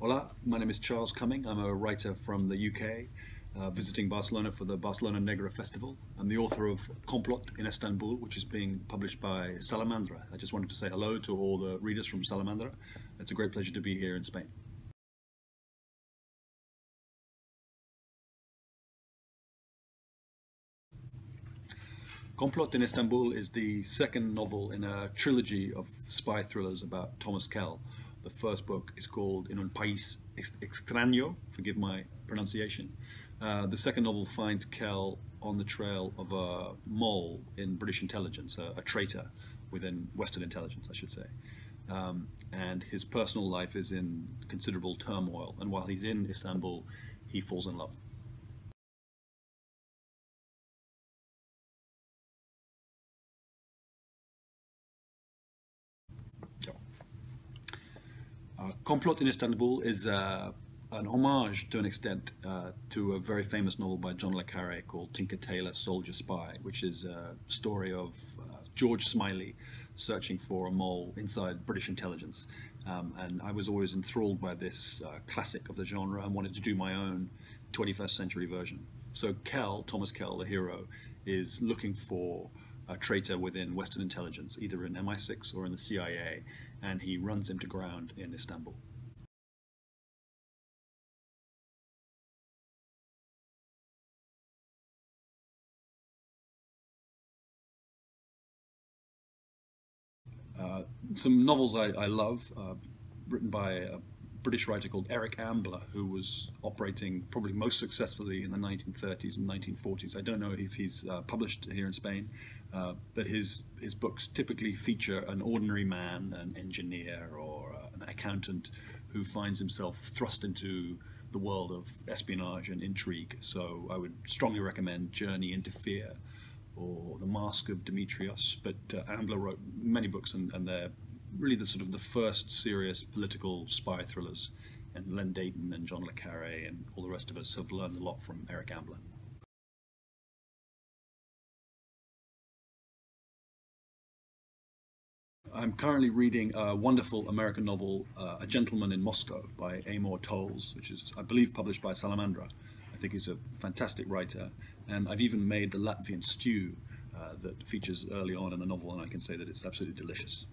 Hola, my name is Charles Cumming. I'm a writer from the UK, uh, visiting Barcelona for the Barcelona Negra Festival. I'm the author of Complot in Istanbul, which is being published by Salamandra. I just wanted to say hello to all the readers from Salamandra. It's a great pleasure to be here in Spain. Complot in Istanbul is the second novel in a trilogy of spy thrillers about Thomas Kell. The first book is called In un país extraño, forgive my pronunciation. Uh, the second novel finds Kell on the trail of a mole in British intelligence, a, a traitor within Western intelligence, I should say. Um, and his personal life is in considerable turmoil. And while he's in Istanbul, he falls in love. Complot in Istanbul is uh, an homage to an extent uh, to a very famous novel by John le Carre called Tinker Tailor Soldier Spy, which is a story of uh, George Smiley searching for a mole inside British intelligence. Um, and I was always enthralled by this uh, classic of the genre and wanted to do my own 21st century version. So Kell, Thomas Kell, the hero, is looking for a traitor within Western intelligence, either in MI6 or in the CIA, and he runs him to ground in Istanbul. Uh, some novels I, I love, uh, written by a British writer called Eric Ambler, who was operating probably most successfully in the 1930s and 1940s. I don't know if he's uh, published here in Spain, uh, but his, his books typically feature an ordinary man, an engineer, or uh, an accountant who finds himself thrust into the world of espionage and intrigue. So I would strongly recommend Journey into Fear or The Mask of Demetrios. But uh, Ambler wrote many books, and, and they're really the sort of the first serious political spy thrillers. And Len Deighton and John le Carre and all the rest of us have learned a lot from Eric Ambler. I'm currently reading a wonderful American novel, uh, A Gentleman in Moscow, by Amor Towles, which is, I believe, published by Salamandra. I think he's a fantastic writer, and I've even made the Latvian stew uh, that features early on in the novel, and I can say that it's absolutely delicious.